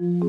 you